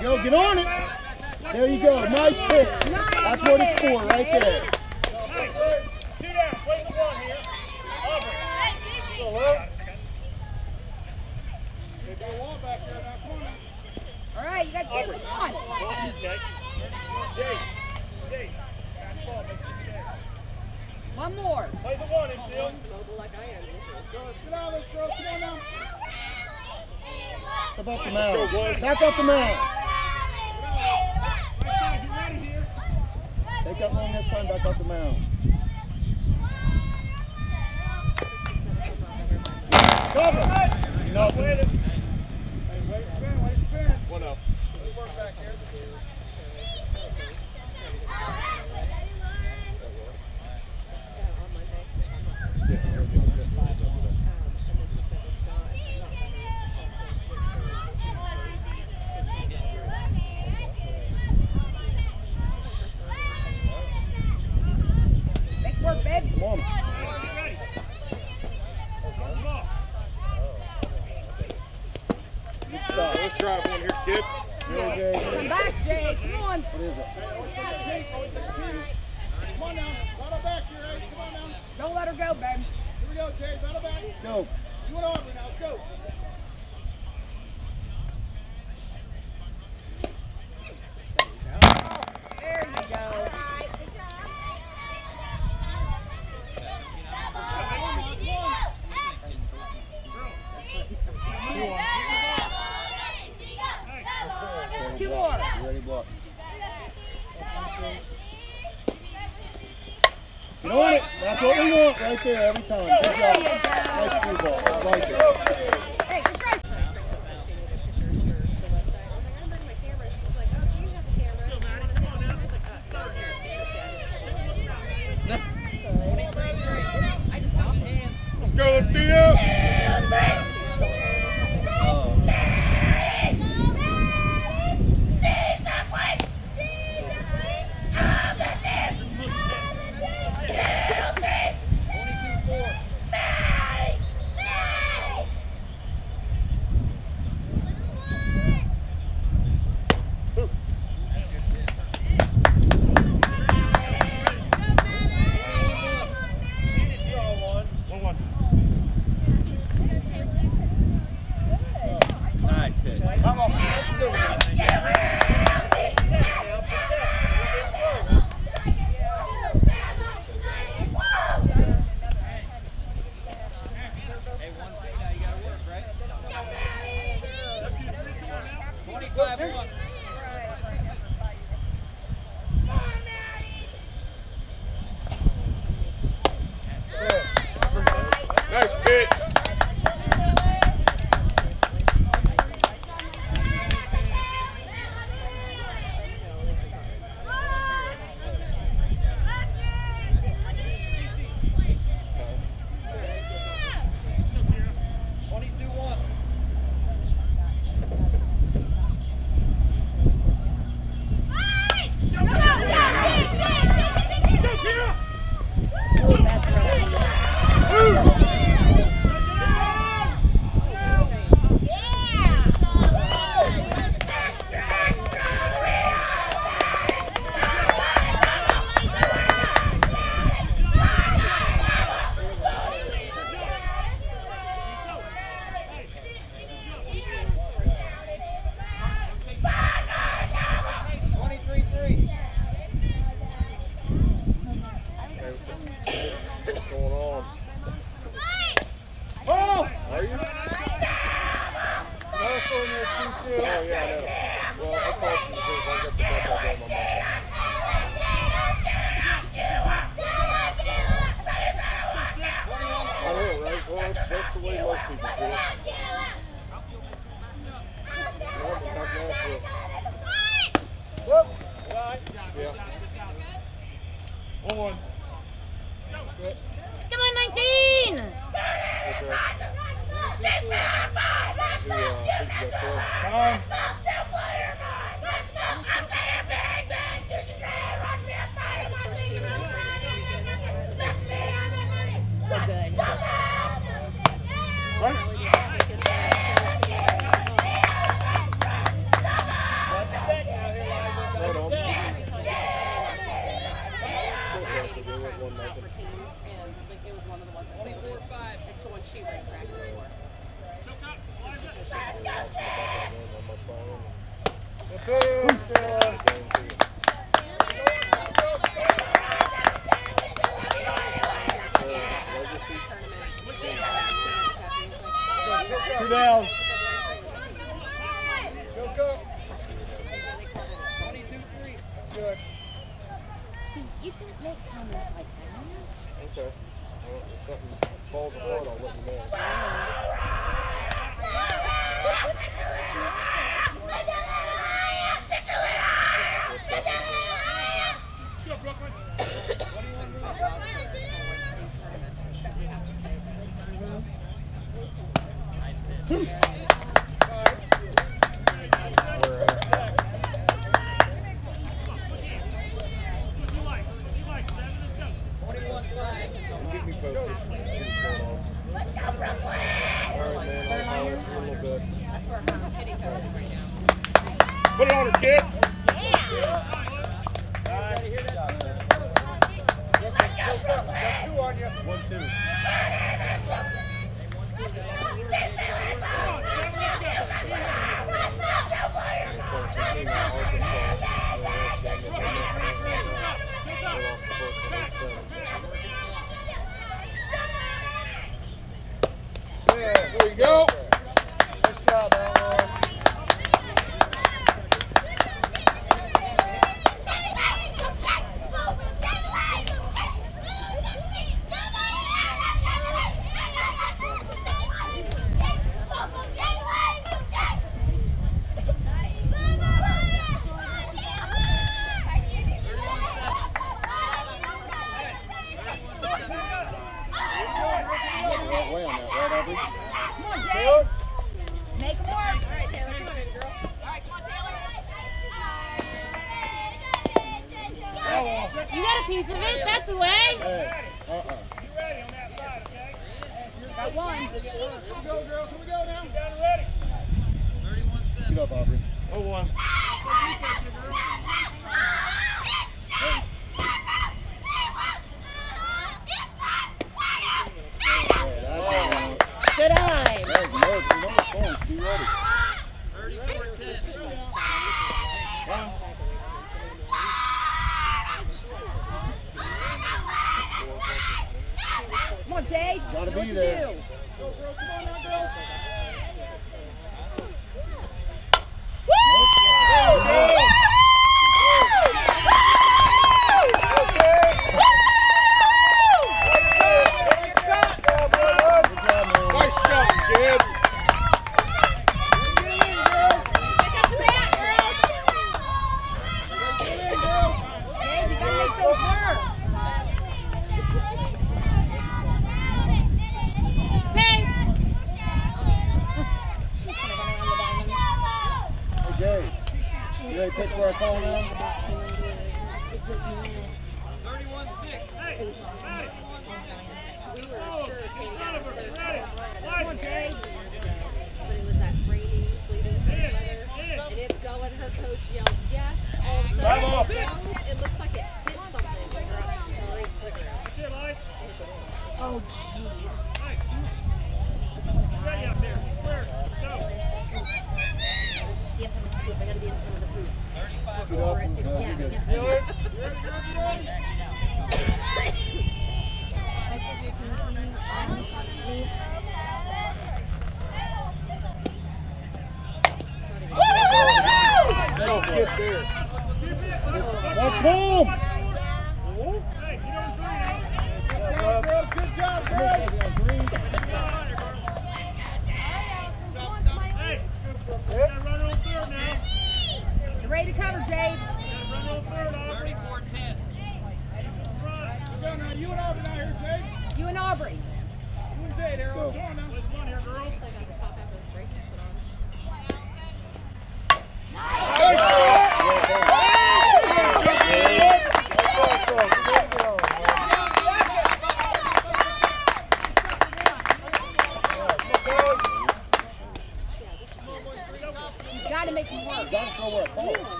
go. Get on it. There you go. Nice pick. That's what it's for right there. All right, you got One more. Play the one, Infield. Come on now. Back up the mound. Back up the mound. Take got one next time back off the mound. Cover! Nothing. right there every time. Good job. Nice blue ball. I like it. Let's go, let's be up!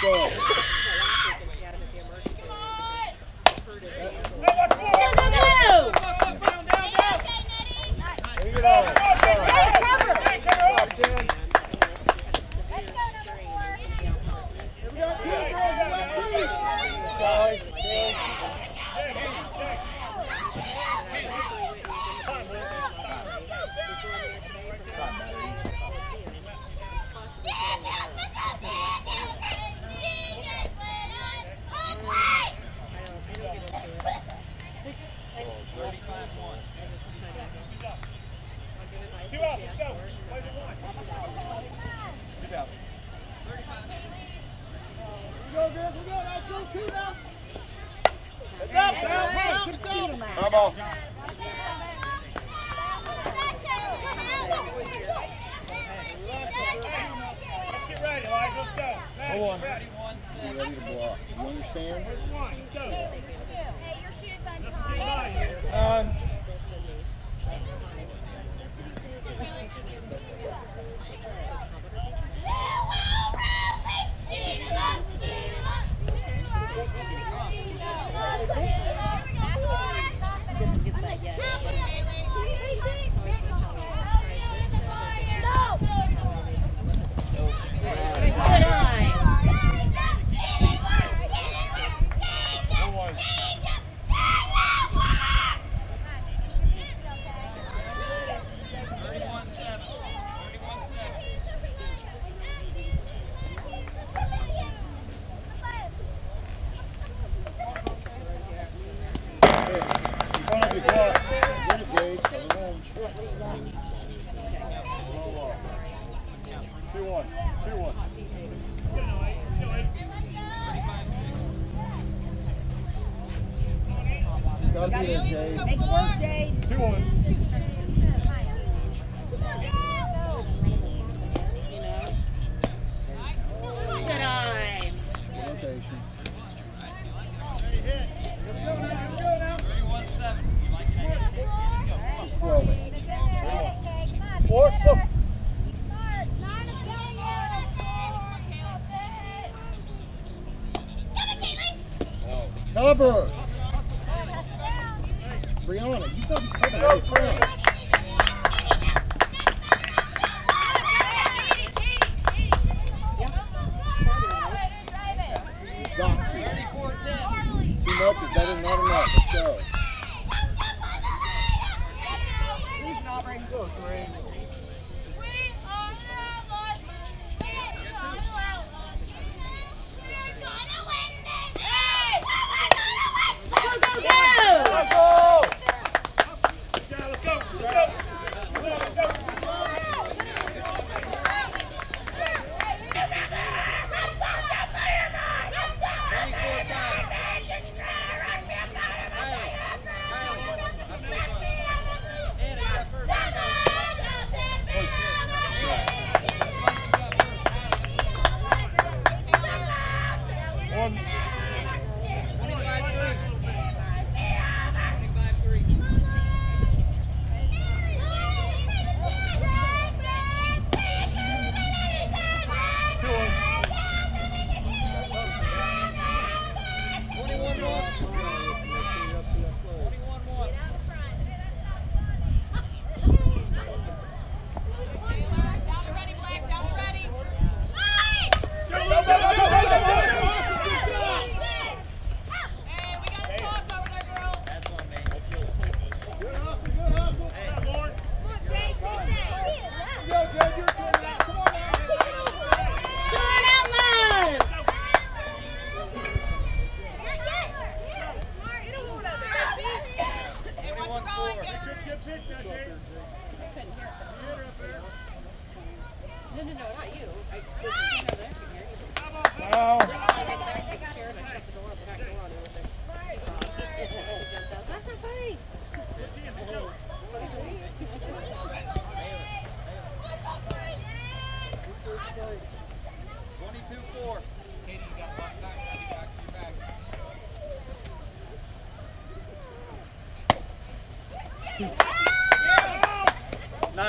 go.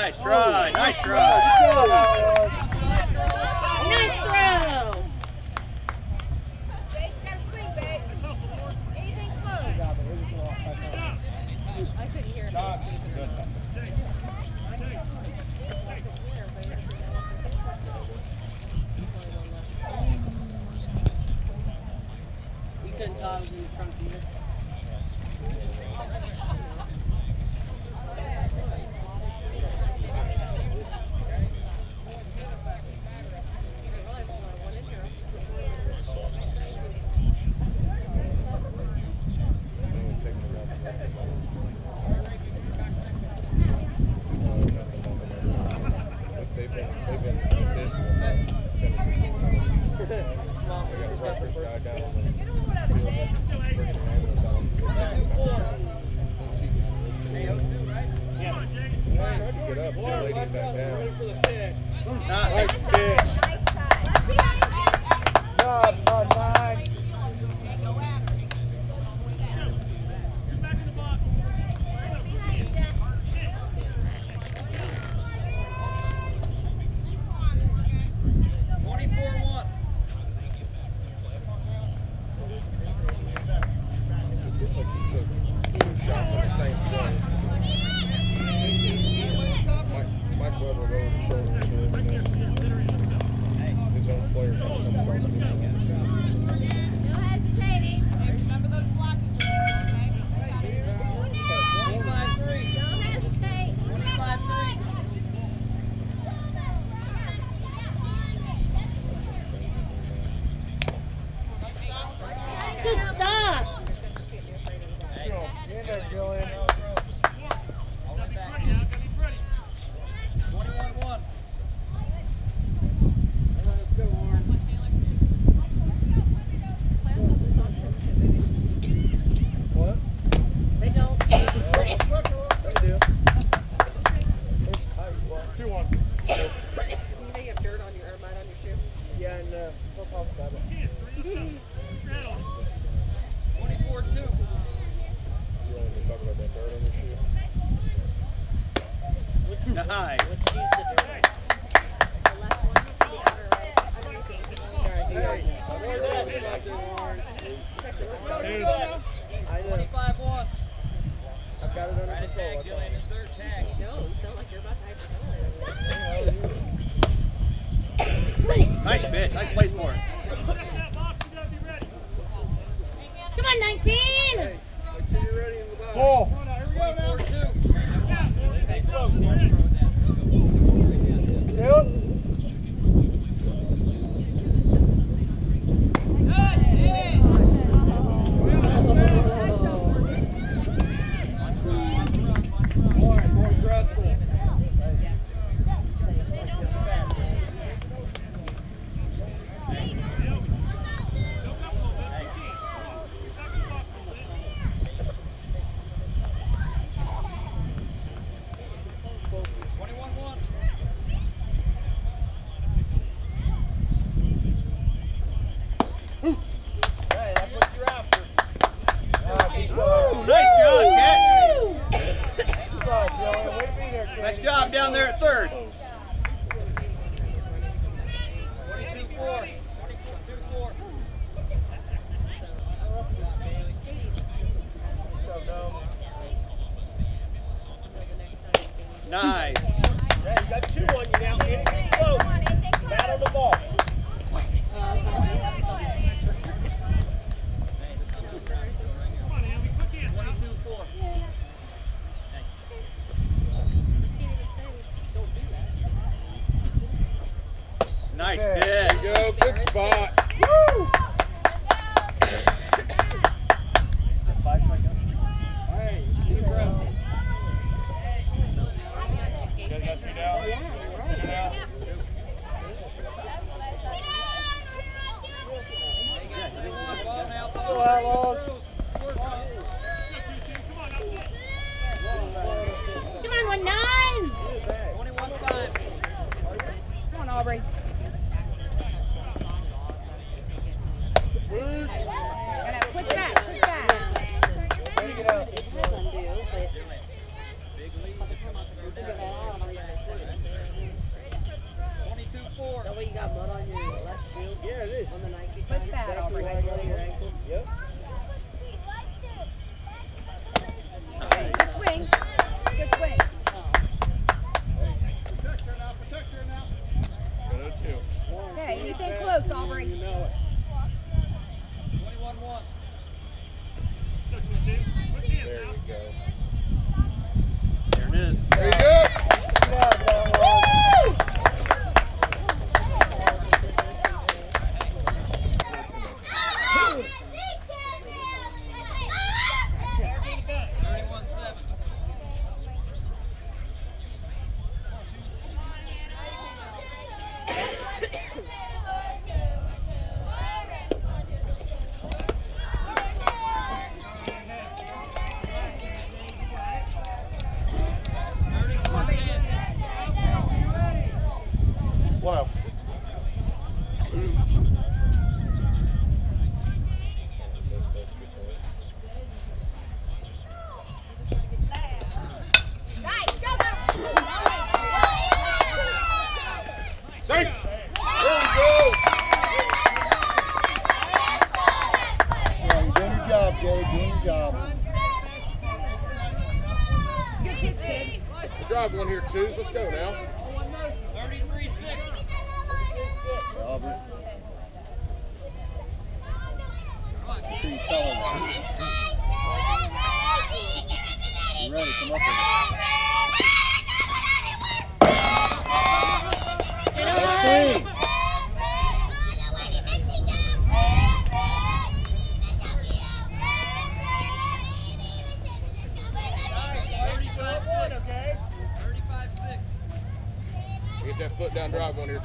Nice try. Nice try. Nice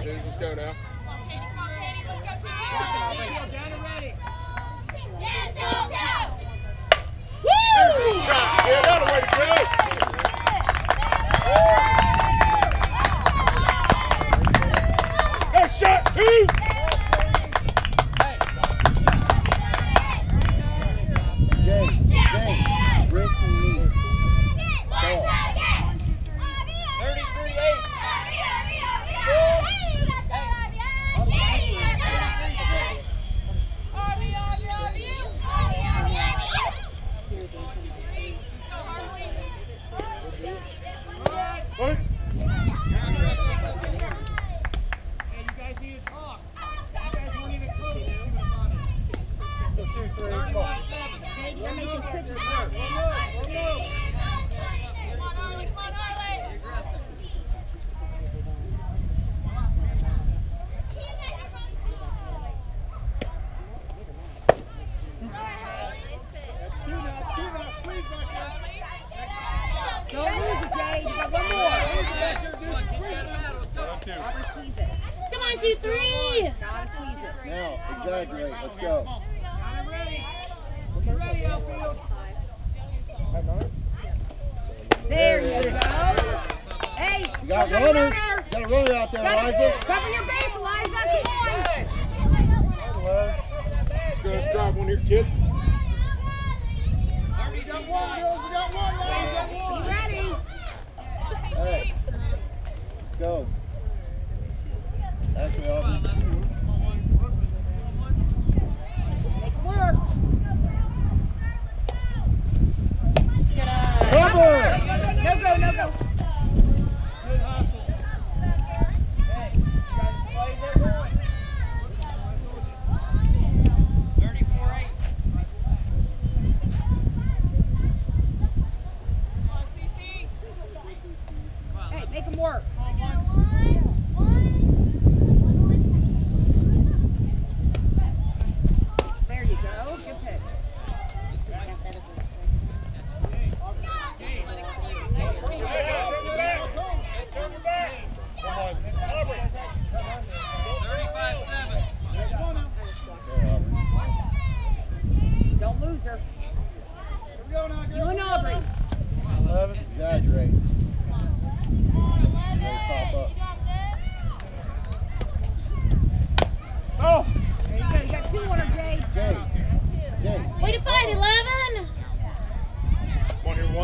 Let's go now.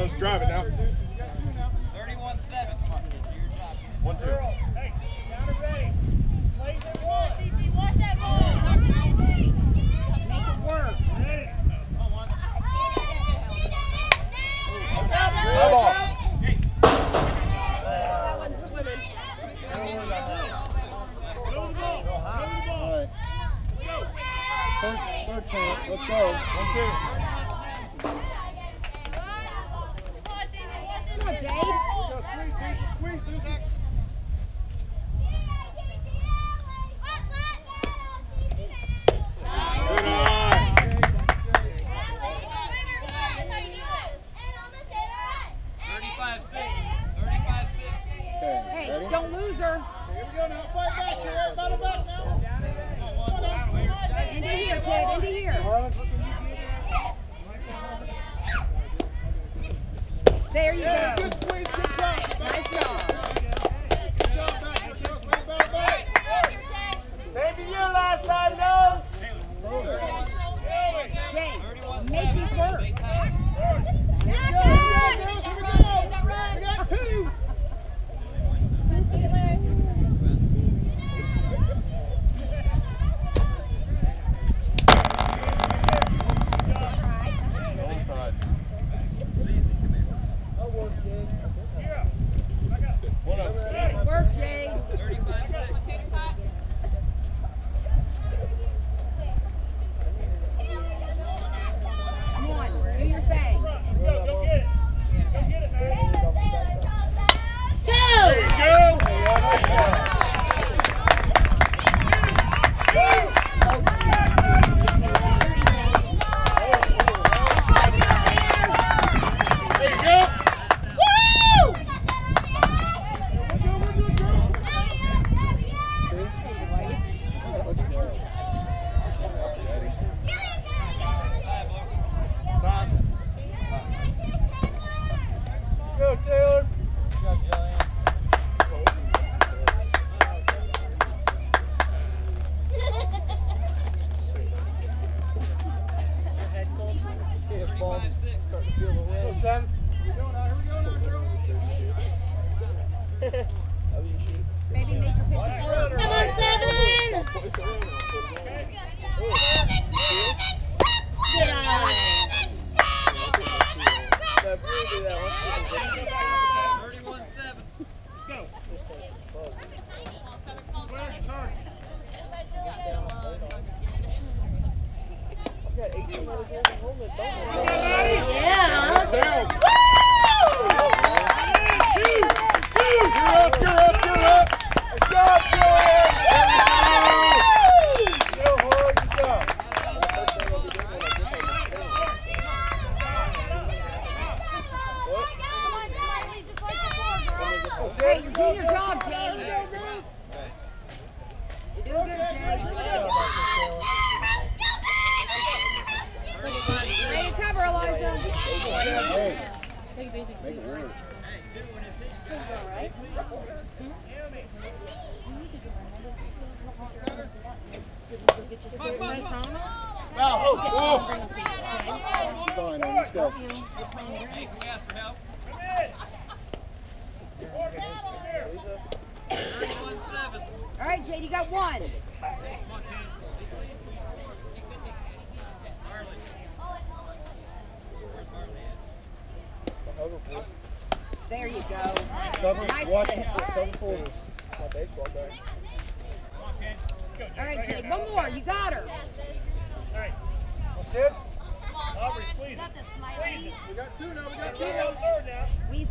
One's driving now.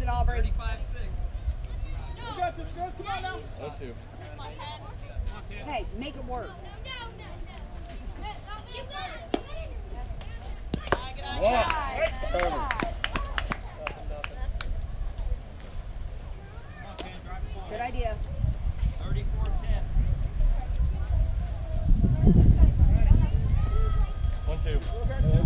Auburn. 35 6. No. We got this, girls. Come on now. Oh, two. Hey, make it work. Whoa. Good idea. 34 10. One, two.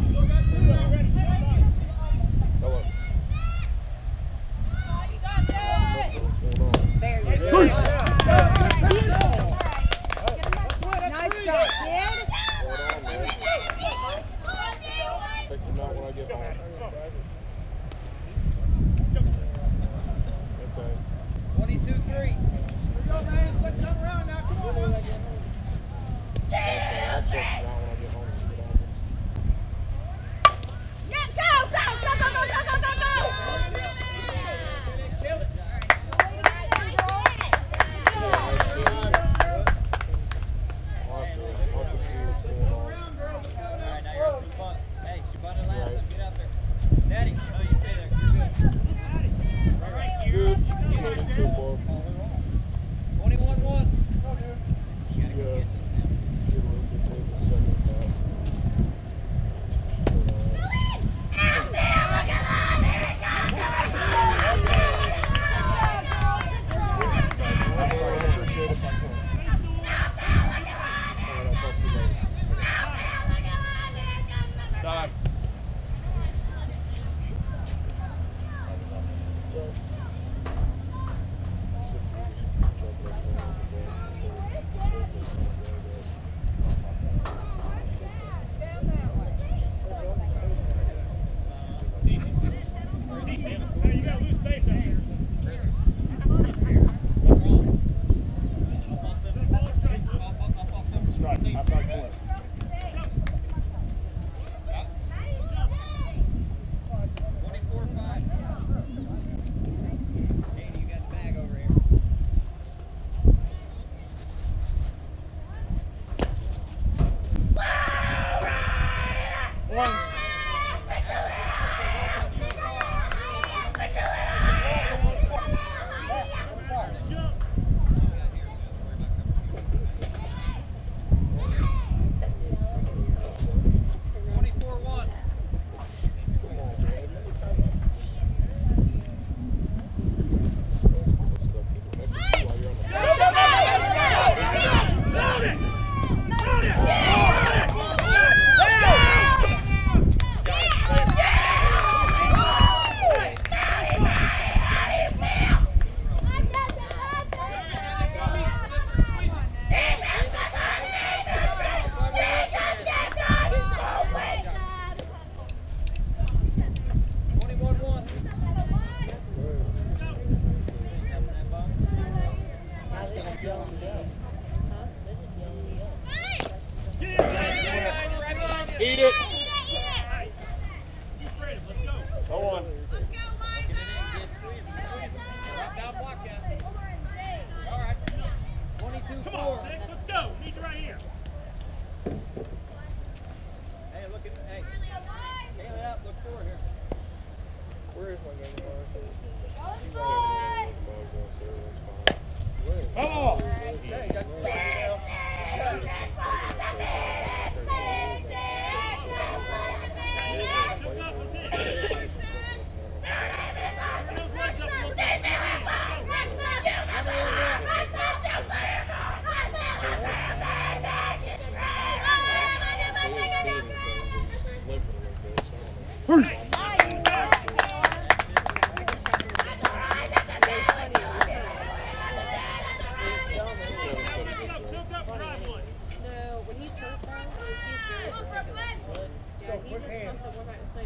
We're hand.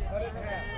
Cut it in half.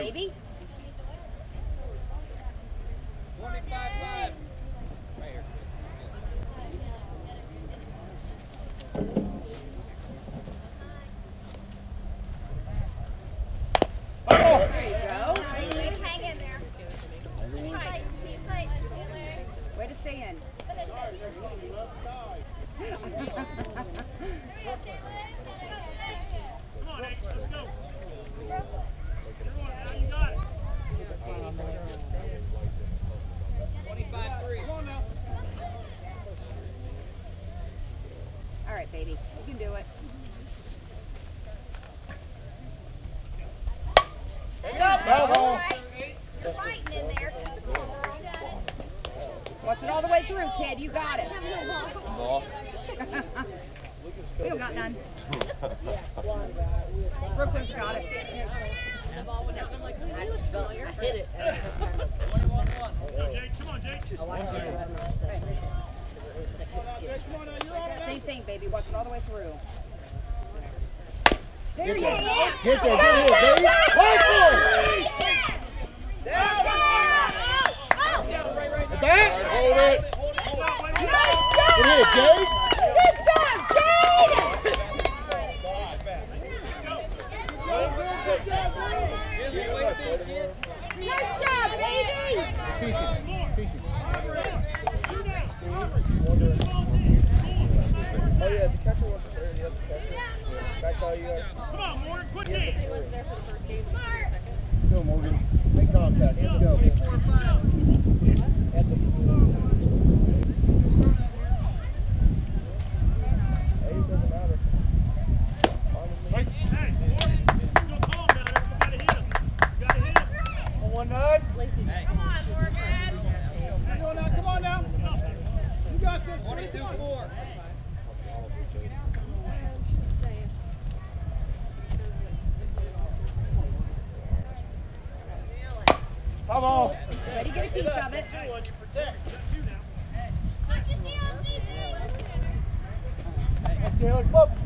baby. one, nine. Come on, Morgan. Come on now. You got this. 22 4. Come on. Ready get a piece of it. Up, Taylor. Up.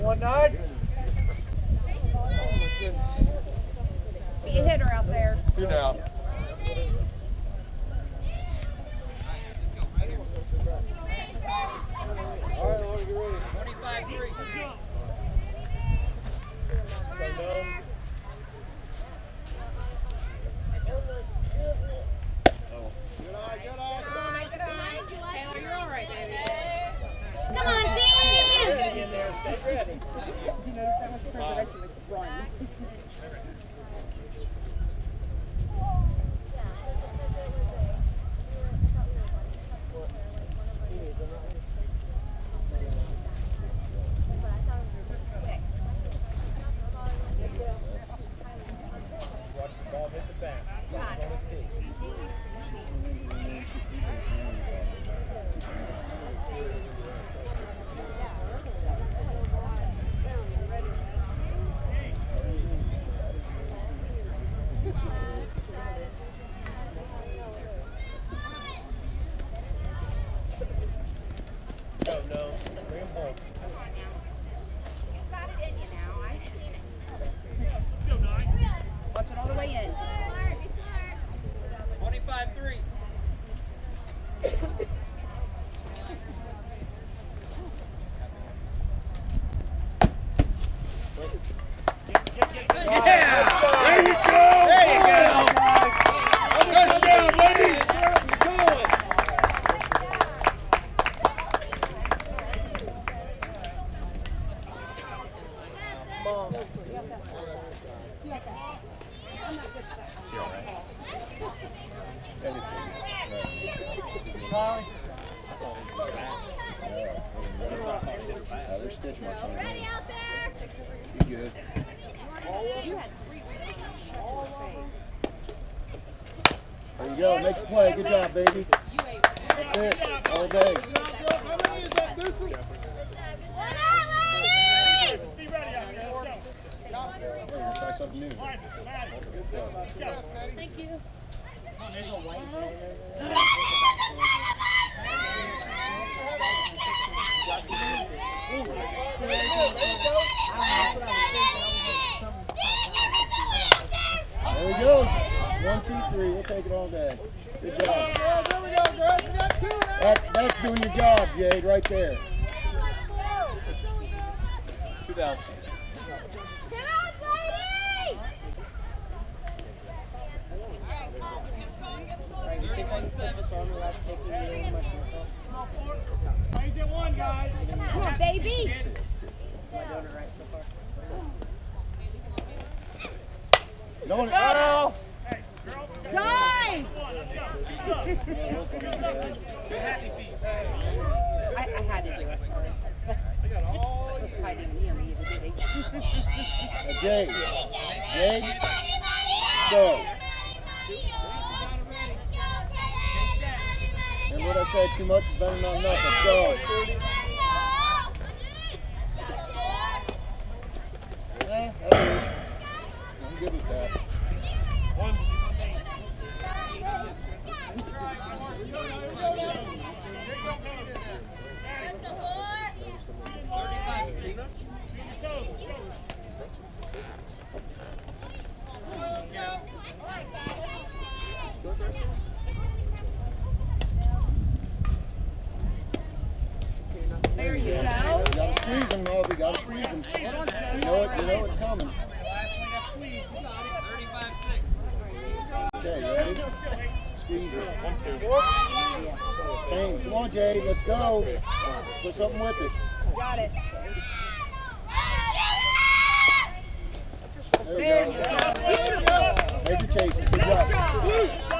1-9. Be a hitter out there. Two down. Something new. Maddie, Maddie. Let's go. Thank you. There we go. One, two, three. We'll take it all day. Good job. That, that's doing your job, Jade, right there. Two down. Come on, ladies! Raise it one, guys. Come on, baby. Get on it. Oh! Hey, girl. we got Dive! One. Let's go. Let's. I, I had to do it. This probably didn't hear me either, did he? Now, Jade. Jade, go. Remember what I said? Too much is better than not enough. Let's go. Eh. I'm good with that. One. There you go. You gotta squeeze him, Moby. Gotta squeeze him. You know it. You know it's coming. Okay, ready? Squeeze it. One, two. Same. Come on, Jade. Let's go. Put something with it. Got it. There you go. Beautiful. Major chasing. Good job.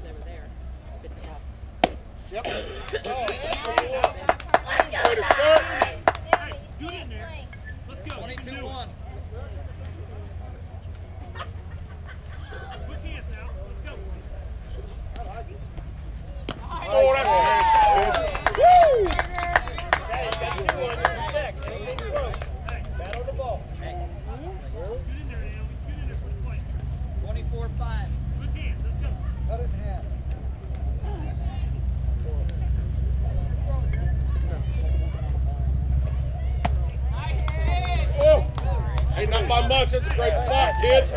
Yep. oh, It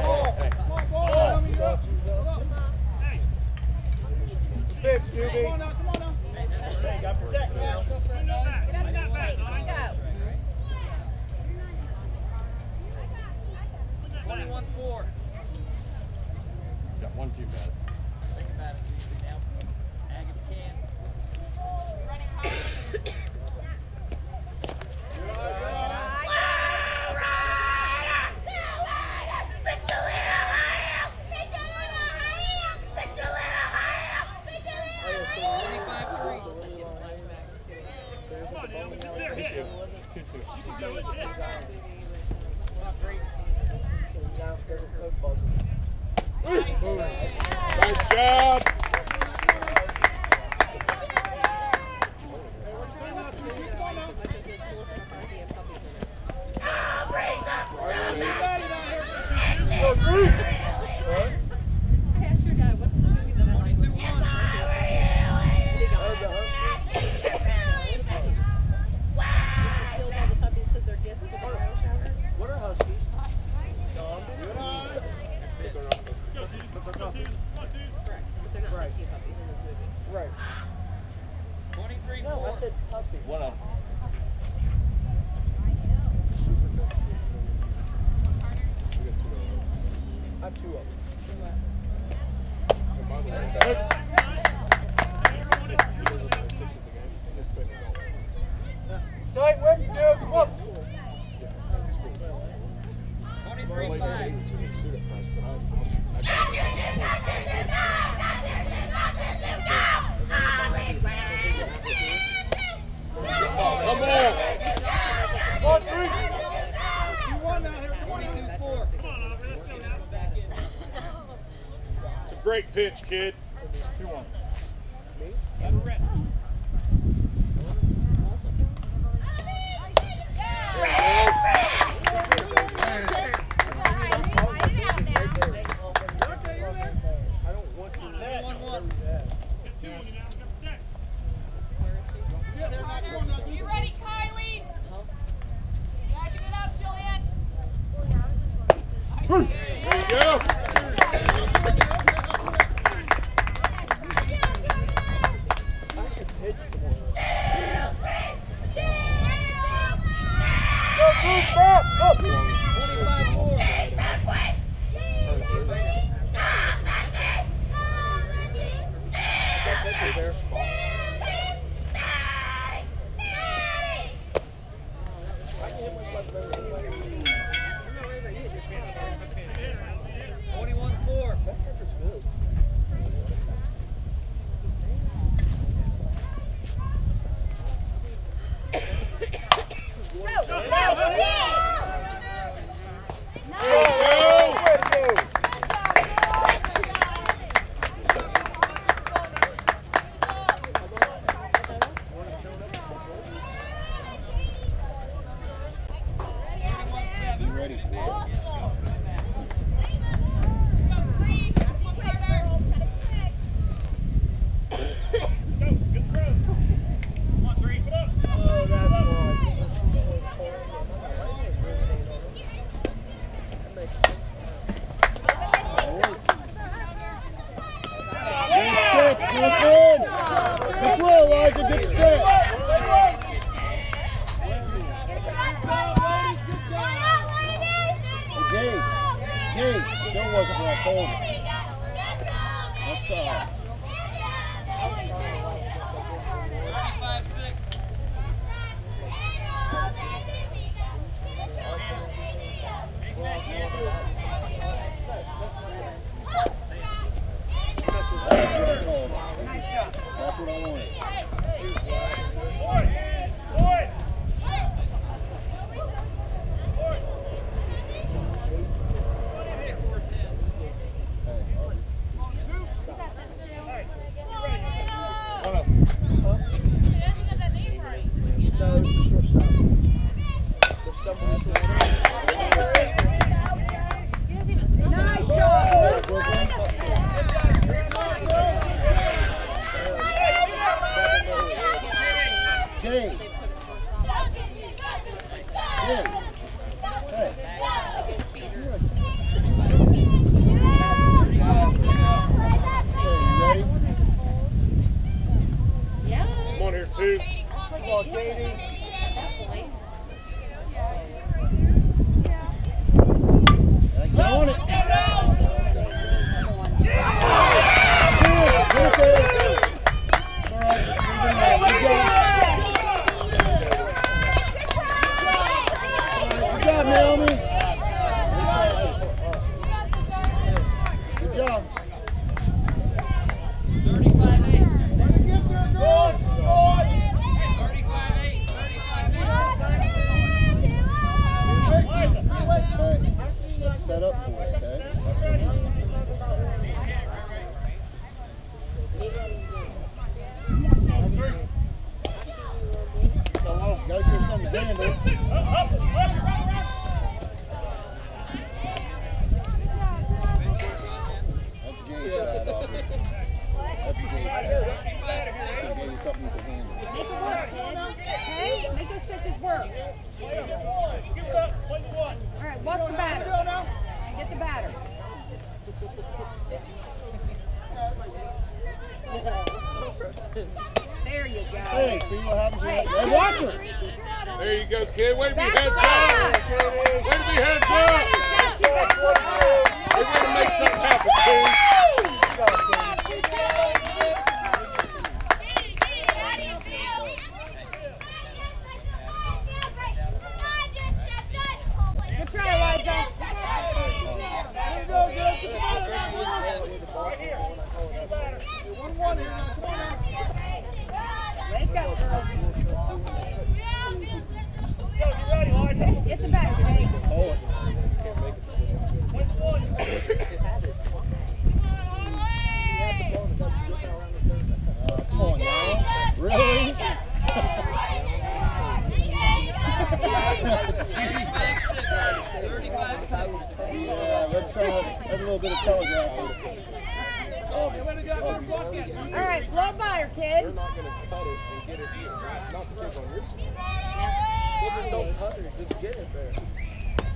Just get it there.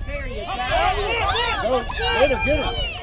There you go. Go, get it, get it.